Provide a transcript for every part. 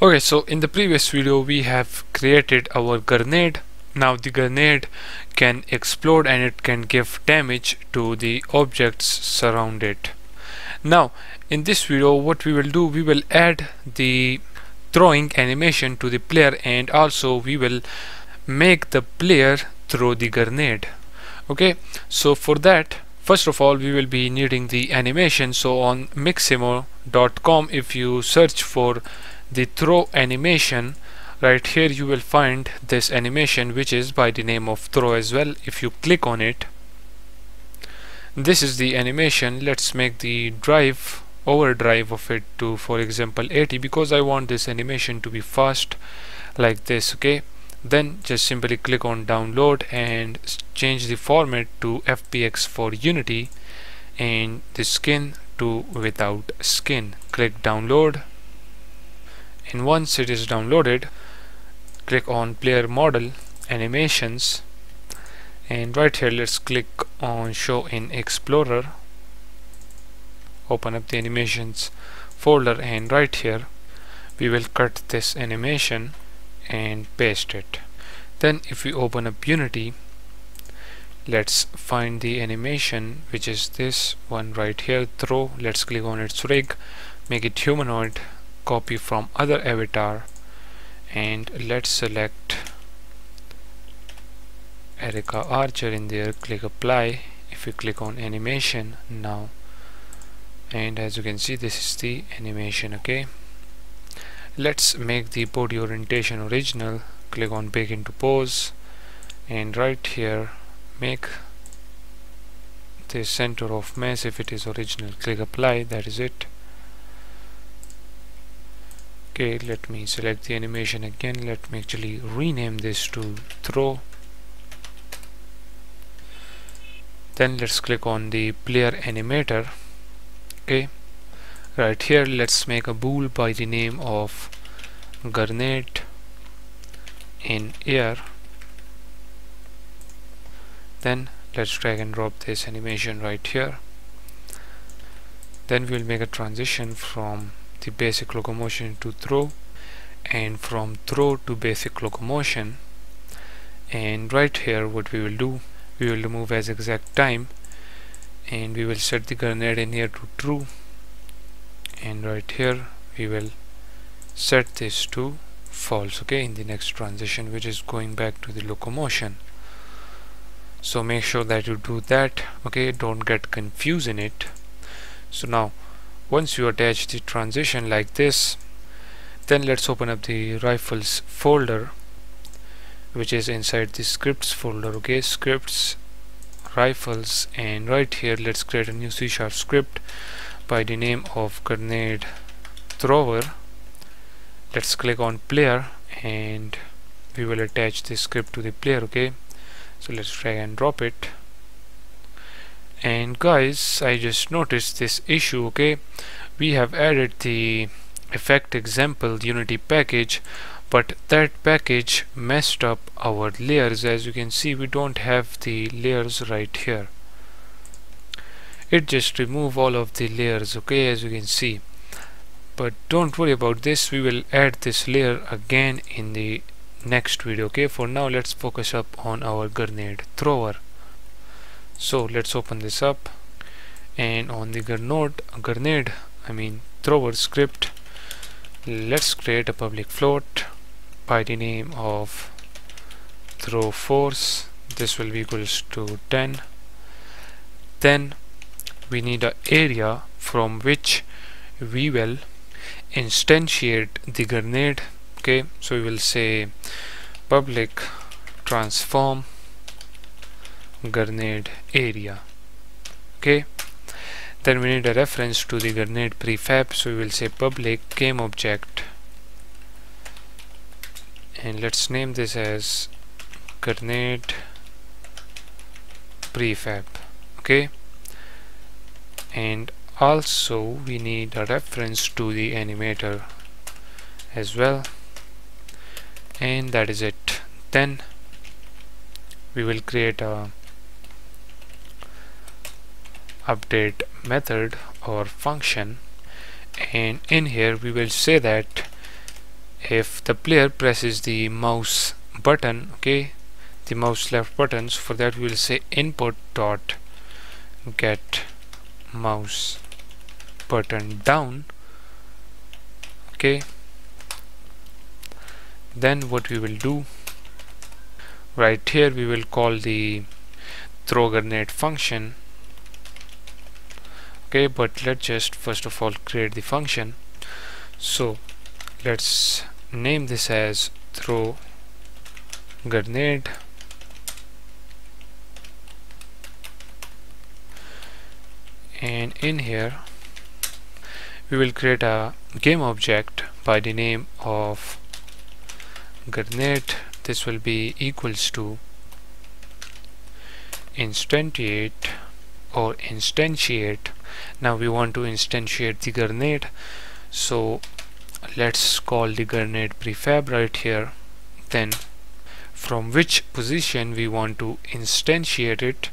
Okay, so in the previous video we have created our grenade. Now the grenade can explode and it can give damage to the objects surround it. Now in this video what we will do we will add the throwing animation to the player and also we will make the player throw the grenade. Okay, so for that first of all we will be needing the animation so on mixamo.com if you search for the throw animation right here you will find this animation which is by the name of throw as well if you click on it. This is the animation. Let's make the drive overdrive of it to for example 80 because I want this animation to be fast like this okay? Then just simply click on download and change the format to FBX for Unity and the skin to without skin. Click download and once it is downloaded click on player model animations. And right here let's click on show in explorer. Open up the animations folder and right here we will cut this animation and paste it. Then if we open up unity let's find the animation which is this one right here throw. Let's click on its rig make it humanoid copy from other avatar and let's select Erica Archer in there. Click apply. If you click on animation now and as you can see this is the animation okay? Let's make the body orientation original. Click on bake into pose. And right here make the center of mass if it is original. Click apply. That is it okay let me select the animation again. Let me actually rename this to throw. Then let's click on the player animator. Okay right here let's make a bool by the name of grenade in air. Then let's drag and drop this animation right here. Then we'll make a transition from the basic locomotion to throw and from throw to basic locomotion. And right here what we will do we will remove has exit time and we will set the grenade in air to true. And right here we will set this to false. Okay in the next transition which is going back to the locomotion. So make sure that you do that. Okay don't get confused in it. So now once you attach the transition like this then let's open up the rifles folder which is inside the scripts folder okay? Scripts rifles and right here let's create a new C sharp script by the name of grenade thrower. Let's click on player and we will attach this script to the player okay? So let's drag and drop it and guys I just noticed this issue okay? We have added the effect example unity package but that package messed up our layers. As you can see we don't have the layers right here. It just remove all of the layers okay as you can see. But don't worry about this. We will add this layer again in the next video okay? For now let's focus up on our grenade thrower so let's open this up. And on the grenade grenade I mean thrower script. Let's create a public float by the name of throw force. This will be equals to 10 then we need an area from which we will instantiate the grenade okay so we will say public transform grenade area. Okay? Then we need a reference to the grenade prefab so we will say public game object. And let's name this as grenade prefab. Okay? And also we need a reference to the animator as well. And that is it. Then we will create a update method or function. And in here we will say that if the player presses the mouse button okay the mouse left buttons for that we will say input dot get mouse button down okay. Then what we will do right here we will call the throw grenade function okay but let's just first of all create the function. So let's name this as throw grenade. And in here we will create a game object by the name of grenade. This will be equals to instantiate or instantiate. Now we want to instantiate the grenade so let's call the grenade prefab right here. Then from which position we want to instantiate it?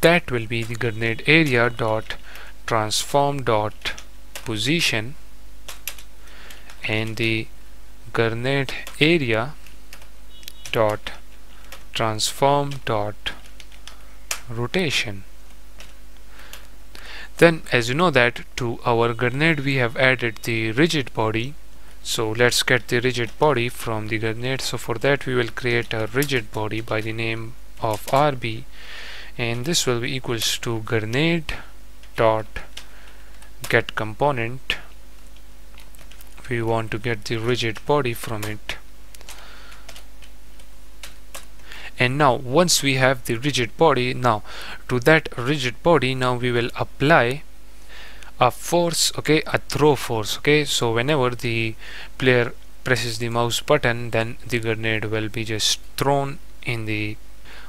That will be the grenade area dot transform dot position. And the grenade area dot transform dot rotation. Then as you know that to our grenade we have added the rigid body. So let's get the rigid body from the grenade. So for that we will create a rigid body by the name of RB and this will be equals to grenade dot get component. We want to get the rigid body from it and now once we have the rigid body now to that rigid body now we will apply a force okay a throw force okay? So whenever the player presses the mouse button then the grenade will be just thrown in the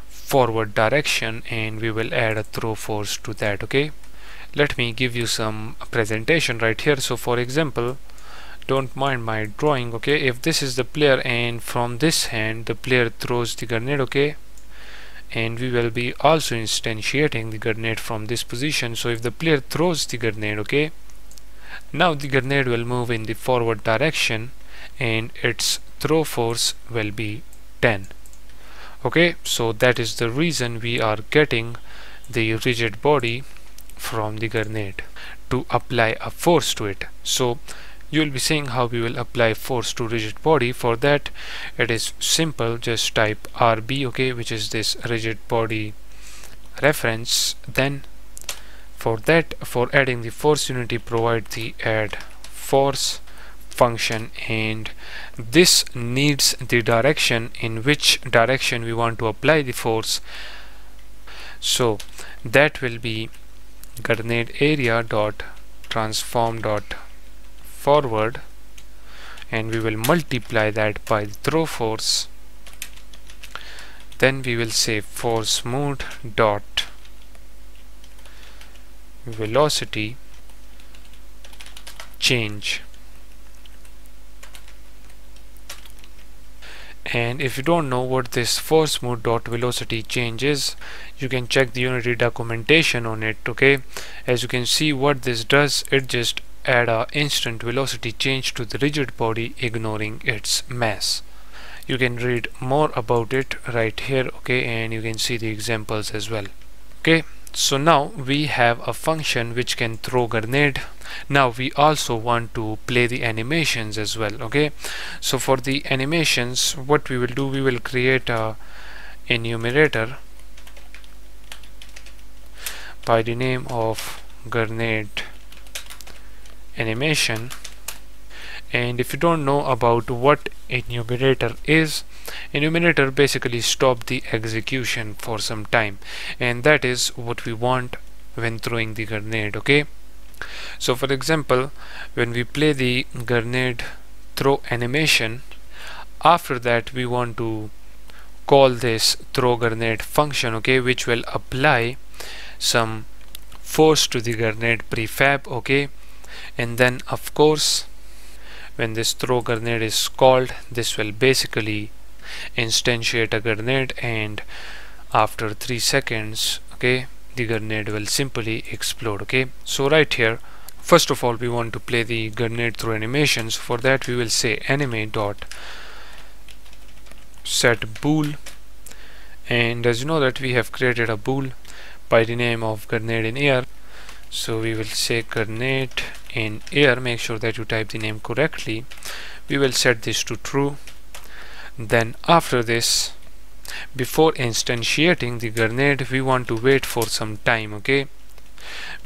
forward direction and we will add a throw force to that okay? Let me give you some presentation right here. So for example don't mind my drawing okay? If this is the player and from this hand the player throws the grenade okay? And we will be also instantiating the grenade from this position. So if the player throws the grenade okay? Now the grenade will move in the forward direction and its throw force will be 10 okay? So that is the reason we are getting the rigid body from the grenade to apply a force to it. So you will be seeing how we will apply force to rigid body. For that it is simple. Just type RB okay which is this rigid body reference. Then for that for adding the force unity provide the add force function. And this needs the direction in which direction we want to apply the force. So that will be grenade area dot transform dot forward and we will multiply that by the throw force. Then we will say force mode dot velocity change. And if you don't know what this force mode dot velocity change is you can check the unity documentation on it okay? As you can see what this does it just add a instant velocity change to the rigid body ignoring its mass. You can read more about it right here okay and you can see the examples as well okay. So now we have a function which can throw grenade. Now we also want to play the animations as well okay. So for the animations what we will do we will create a enumerator by the name of grenade animation. And if you don't know about what enumerator is enumerator basically stop the execution for some time. And that is what we want when throwing the grenade okay? So for example when we play the grenade throw animation after that we want to call this throw grenade function okay which will apply some force to the grenade prefab okay and then of course when this throw grenade is called this will basically instantiate a grenade and after 3 seconds okay the grenade will simply explode okay? So right here first of all we want to play the grenade through animations. For that we will say anime dot set bool and as you know that we have created a bool by the name of grenade in air so we will say grenade in air make sure that you type the name correctly. We will set this to true. Then after this before instantiating the grenade we want to wait for some time okay?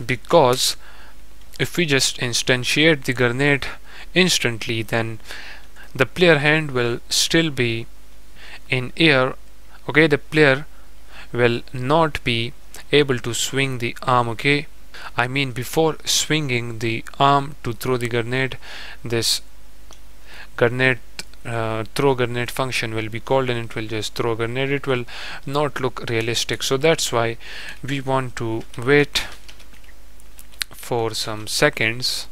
Because if we just instantiate the grenade instantly then the player hand will still be in air okay? The player will not be able to swing the arm okay I mean before swinging the arm to throw the grenade this grenade uh, throw grenade function will be called and it will just throw grenade. It will not look realistic. So that's why we want to wait for some seconds.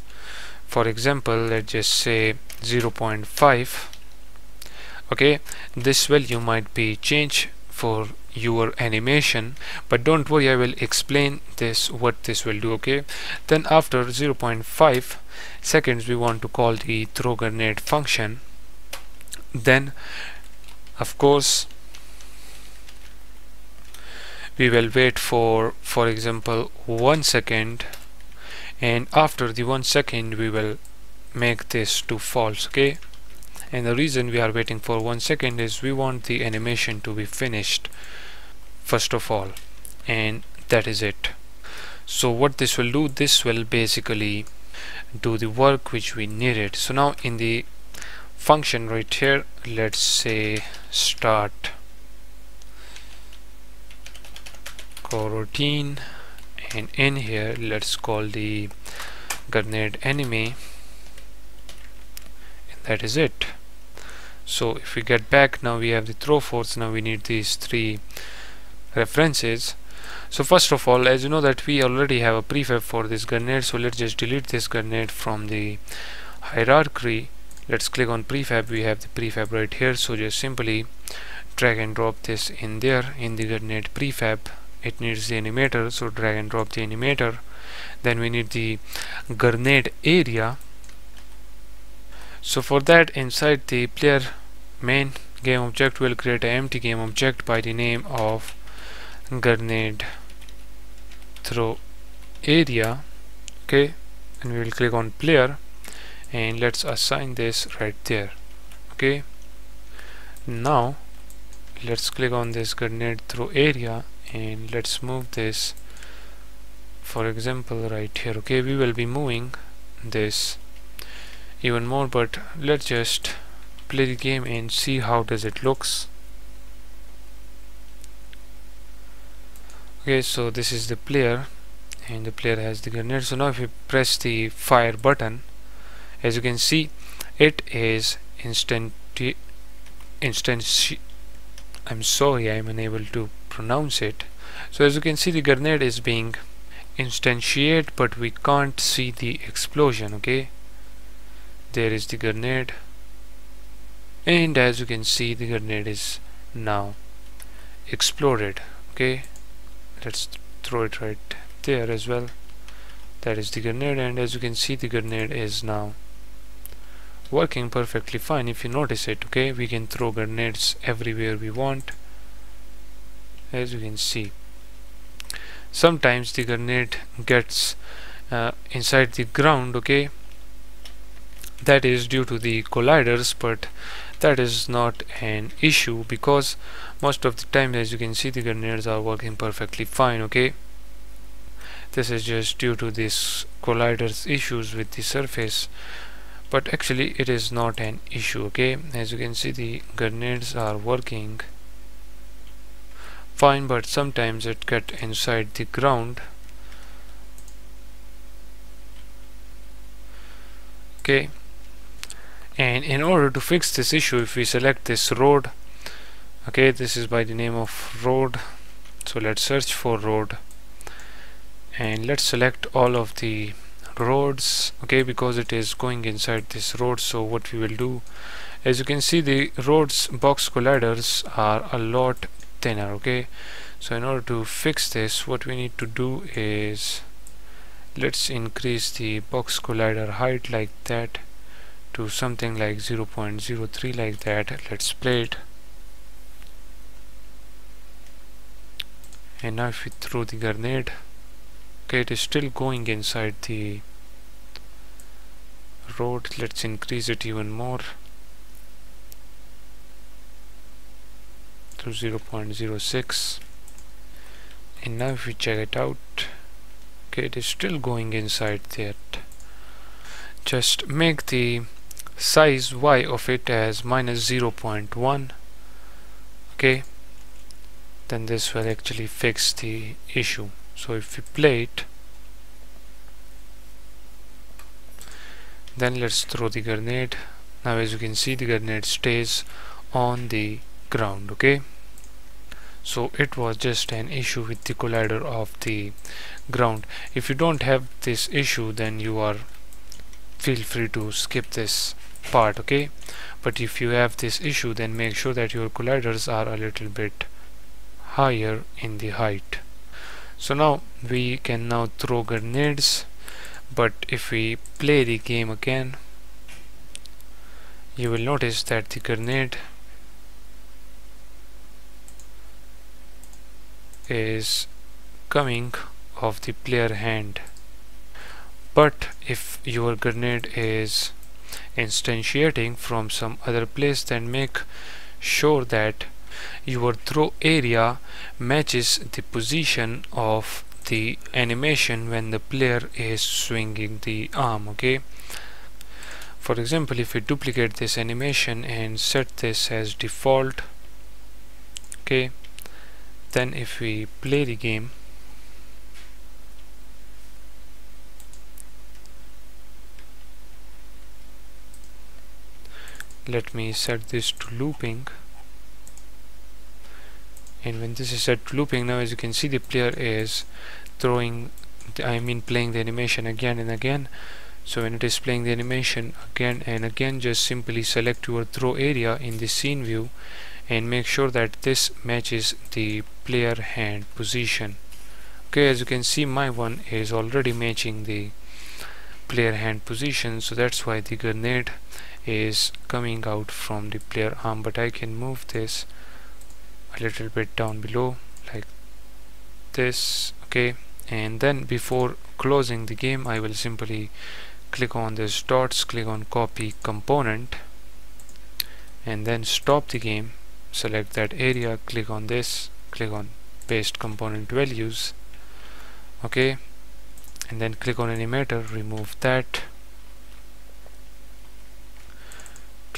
For example let's just say 0.5 okay this value might be changed for your animation but don't worry I will explain this what this will do okay? Then after 0.5 seconds we want to call the throw grenade function. Then of course we will wait for for example one second. And after the one second we will make this to false okay and the reason we are waiting for one second is we want the animation to be finished first of all. And that is it. So what this will do this will basically do the work which we needed. So now in the function right here let's say start coroutine and in here let's call the grenade enemy and that is it so if we get back now we have the throw force now we need these three references. So first of all as you know that we already have a prefab for this grenade so let's just delete this grenade from the hierarchy. Let's click on prefab. We have the prefab right here. So just simply drag and drop this in there in the grenade prefab. It needs the animator so drag and drop the animator. Then we need the grenade area so for that inside the player main game object will create an empty game object by the name of grenade throw area. Okay and we will click on player and let's assign this right there. Okay now let's click on this grenade throw area and let's move this for example right here. Okay we will be moving this even more but let's just play the game and see how does it looks. Okay so this is the player and the player has the grenade. So now if you press the fire button as you can see it is instant instant I'm sorry I'm unable to pronounce it. So as you can see the grenade is being instantiate but we can't see the explosion okay there is the grenade. And as you can see the grenade is now exploded okay? Let's throw it right there as well. That is the grenade and as you can see the grenade is now working perfectly fine. If you notice it okay we can throw grenades everywhere we want. As you can see sometimes the grenade gets uh, inside the ground okay that is due to the colliders but that is not an issue because most of the time as you can see the grenades are working perfectly fine okay? This is just due to these colliders issues with the surface but actually it is not an issue okay? As you can see the grenades are working fine but sometimes it get inside the ground okay and in order to fix this issue if we select this road okay this is by the name of road. So let's search for road. And let's select all of the roads okay because it is going inside this road. So what we will do as you can see the roads box colliders are a lot thinner okay. So in order to fix this what we need to do is let's increase the box collider height like that to something like 0.03 like that. Let's play it. And now if we throw the grenade okay it is still going inside the road. Let's increase it even more to 0.06 and now if we check it out okay it is still going inside that. Just make the size y of it as minus 0.1 okay? Then this will actually fix the issue. So if we play it then let's throw the grenade. Now as you can see the grenade stays on the ground okay? So it was just an issue with the collider of the ground. If you don't have this issue then you are feel free to skip this part okay? But if you have this issue then make sure that your colliders are a little bit higher in the height. So now we can now throw grenades. But if we play the game again you will notice that the grenade is coming of the player hand. But if your grenade is instantiating from some other place then make sure that your throw area matches the position of the animation when the player is swinging the arm okay? For example if we duplicate this animation and set this as default okay then if we play the game let me set this to looping. And when this is set to looping now as you can see the player is throwing I mean playing the animation again and again. So when it is playing the animation again and again just simply select your throw area in the scene view and make sure that this matches the player hand position. Okay as you can see my one is already matching the player hand position. So that's why the grenade is coming out from the player arm but I can move this a little bit down below like this okay? And then before closing the game I will simply click on this dots click on copy component and then stop the game select that area click on this click on paste component values okay? And then click on animator remove that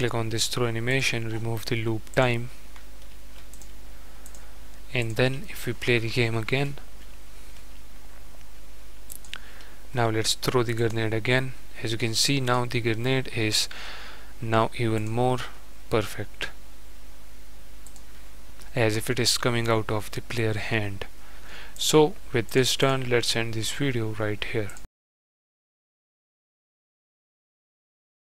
click on this throw animation remove the loop time and then if we play the game again now let's throw the grenade again. As you can see now the grenade is now even more perfect as if it is coming out of the player hand. So with this done let's end this video right here